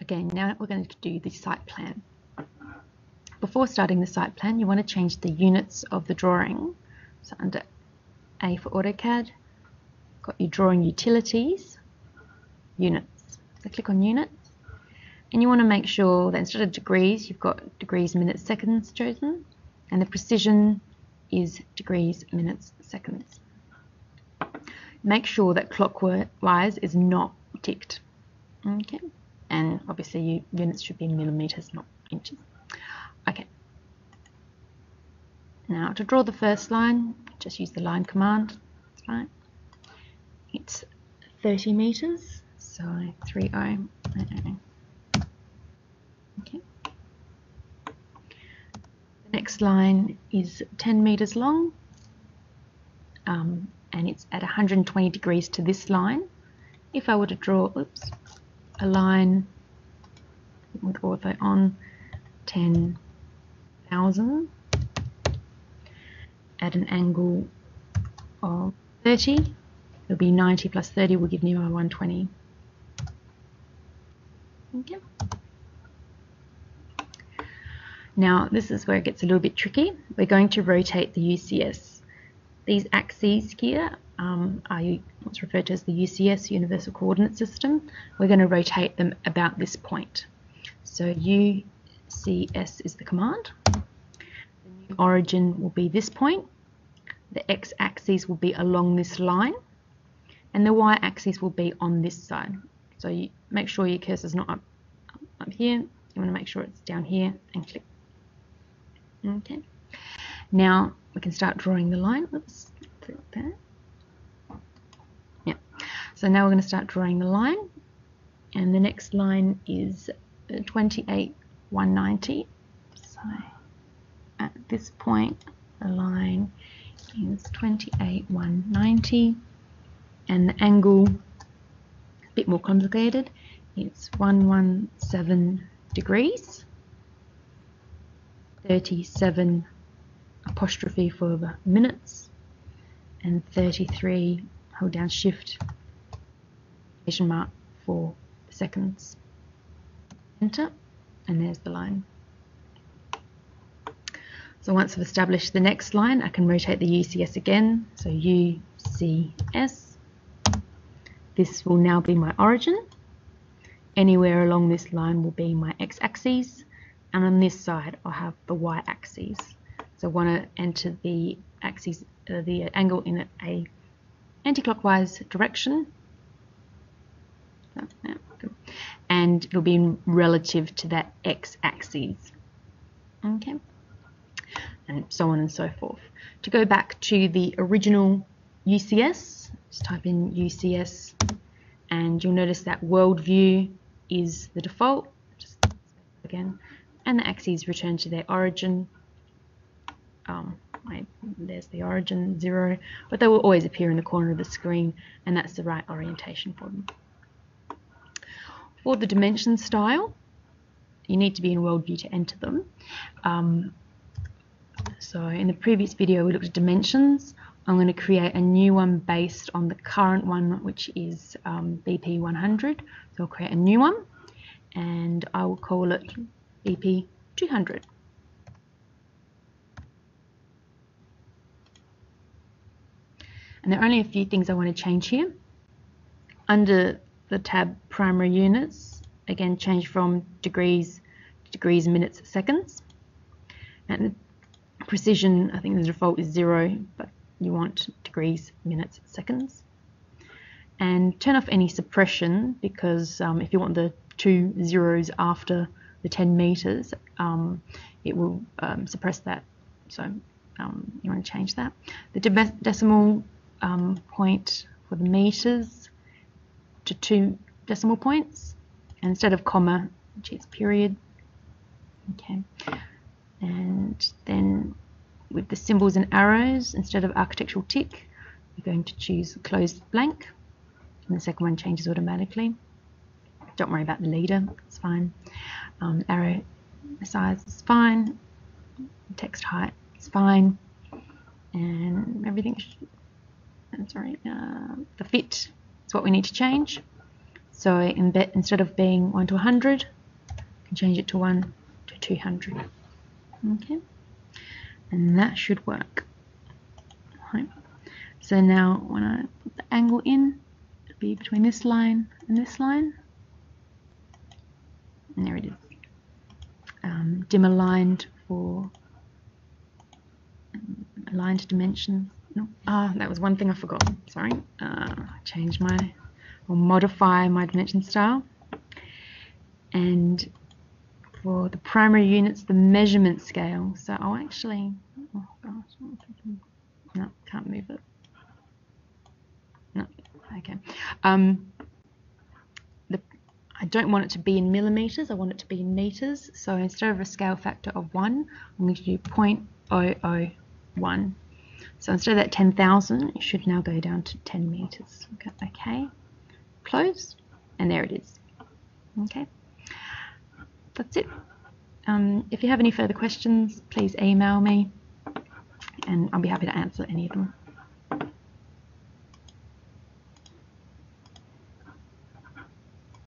again, now we're going to do the site plan. Before starting the site plan, you want to change the units of the drawing. So under A for AutoCAD, got your drawing utilities, units. So click on units. And you want to make sure that instead of degrees, you've got degrees, minutes, seconds chosen. And the precision is degrees, minutes, seconds. Make sure that clockwise is not ticked. Okay. And obviously you, units should be millimeters, not inches. Okay. Now to draw the first line, just use the line command. That's fine. It's 30 meters, so 30. Okay. The next line is 10 meters long, um, and it's at 120 degrees to this line. If I were to draw, oops, a line with ortho on 10,000 at an angle of 30, it'll be 90 plus 30 will give me my 120. Okay. Now this is where it gets a little bit tricky. We're going to rotate the UCS. These axes here um, are what's referred to as the UCS, Universal Coordinate System. We're going to rotate them about this point. So UCS is the command. The new origin will be this point. The x-axis will be along this line. And the y-axis will be on this side. So you make sure your cursor is not up, up here. You want to make sure it's down here and click. Okay. Now we can start drawing the line. Oops, that. Yeah. So now we're going to start drawing the line. And the next line is uh, 28 190 so at this point the line is 28 190 and the angle a bit more complicated it's 117 degrees 37 apostrophe for the minutes and 33 hold down shift mark for seconds. Enter and there's the line. So once I've established the next line I can rotate the UCS again. So UCS this will now be my origin. Anywhere along this line will be my x-axis and on this side I'll have the y-axis so I want to enter the axis uh, the angle in a anti-clockwise direction and it'll be relative to that x-axis. Okay, and so on and so forth. To go back to the original UCS, just type in UCS and you'll notice that world view is the default, just again, and the axes return to their origin um, I, there's the origin zero, but they will always appear in the corner of the screen and that's the right orientation for them. For the dimension style, you need to be in worldview to enter them. Um, so in the previous video we looked at dimensions. I'm going to create a new one based on the current one which is um, BP100. So I'll create a new one and I will call it BP200. And there are only a few things I want to change here. Under the tab primary units, again change from degrees to degrees, minutes, seconds. And precision, I think the default is zero, but you want degrees, minutes, seconds. And turn off any suppression because um, if you want the two zeros after the 10 meters, um, it will um, suppress that. So um, you want to change that. The decimal um, point for the meters to two decimal points instead of comma, is period. Okay, and then with the symbols and arrows, instead of architectural tick, you're going to choose closed blank, and the second one changes automatically. Don't worry about the leader, it's fine. Um, arrow size is fine, text height is fine, and everything, Sorry, uh, the fit is what we need to change. So in instead of being 1 to 100, I can change it to 1 to 200. Okay, and that should work. Right. So now when I put the angle in, it'll be between this line and this line. And there it is. Um, dim aligned for um, aligned dimensions. No, ah, that was one thing I forgot. Sorry. Uh, change my or modify my dimension style. And for the primary units, the measurement scale. So I'll actually, oh gosh, no, can't move it. No, okay. Um, the, I don't want it to be in millimeters, I want it to be in meters. So instead of a scale factor of 1, I'm going to do 0.001. So instead of that 10,000, it should now go down to 10 meters. Okay, close, and there it is. Okay, that's it. Um, if you have any further questions, please email me and I'll be happy to answer any of them.